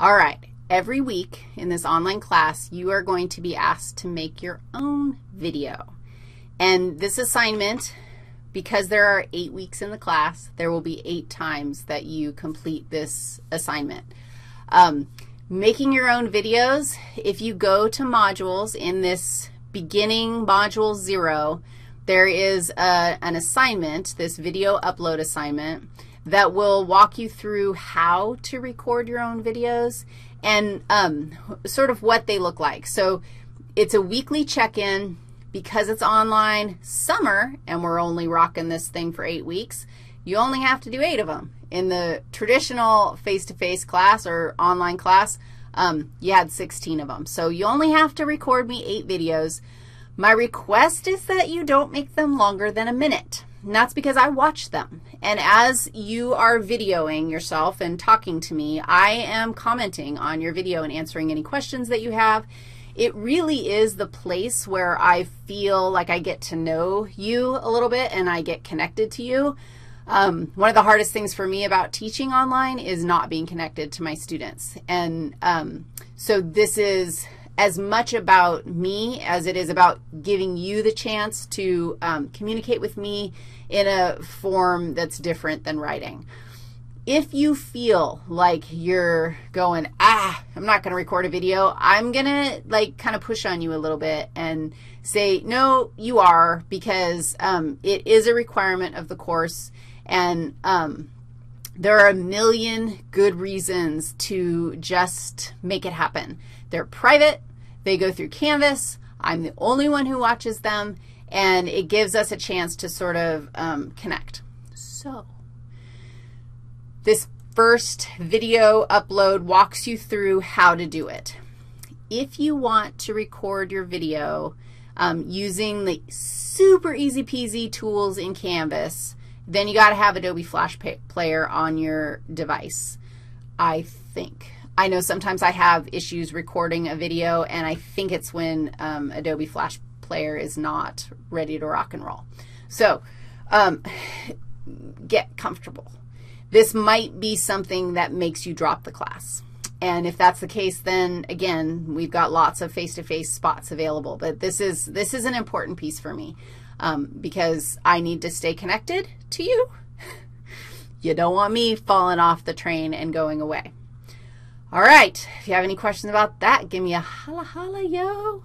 All right, every week in this online class, you are going to be asked to make your own video. And this assignment, because there are eight weeks in the class, there will be eight times that you complete this assignment. Um, making your own videos, if you go to modules in this beginning module zero, there is a, an assignment, this video upload assignment, that will walk you through how to record your own videos and um, sort of what they look like. So it's a weekly check-in. Because it's online summer and we're only rocking this thing for eight weeks, you only have to do eight of them. In the traditional face-to-face -face class or online class, um, you had 16 of them. So you only have to record me eight videos. My request is that you don't make them longer than a minute. And that's because I watch them. And as you are videoing yourself and talking to me, I am commenting on your video and answering any questions that you have. It really is the place where I feel like I get to know you a little bit and I get connected to you. Um, one of the hardest things for me about teaching online is not being connected to my students. And um, so this is as much about me as it is about giving you the chance to um, communicate with me in a form that's different than writing. If you feel like you're going, ah, I'm not going to record a video, I'm going to, like, kind of push on you a little bit and say, no, you are, because um, it is a requirement of the course, and um, there are a million good reasons to just make it happen. They're private. They go through Canvas. I'm the only one who watches them, and it gives us a chance to sort of um, connect. So this first video upload walks you through how to do it. If you want to record your video um, using the super easy peasy tools in Canvas, then you got to have Adobe Flash Player on your device, I think. I know sometimes I have issues recording a video, and I think it's when um, Adobe Flash Player is not ready to rock and roll. So um, get comfortable. This might be something that makes you drop the class. And if that's the case, then, again, we've got lots of face-to-face -face spots available. But this is, this is an important piece for me um, because I need to stay connected to you. you don't want me falling off the train and going away. All right, if you have any questions about that, give me a holla holla, yo.